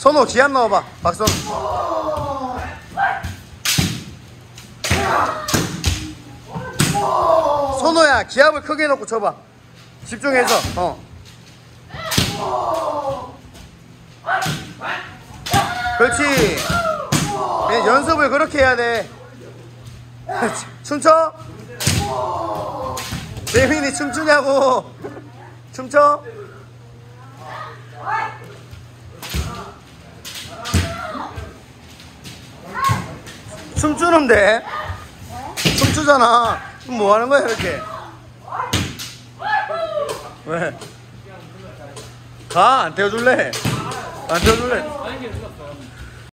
선호 기합 넣어봐. 박선. 선호야 기합을 크게 넣고 쳐봐. 집중해서 어. 그렇지. 네, 연습을 그렇게 해야 돼. 춤춰? 재민이 춤추냐고. 춤춰 춤추는데 춤추잖아 그럼 뭐 하는 거야 이렇게 왜? 가 안 태워줄래? 안 태워줄래?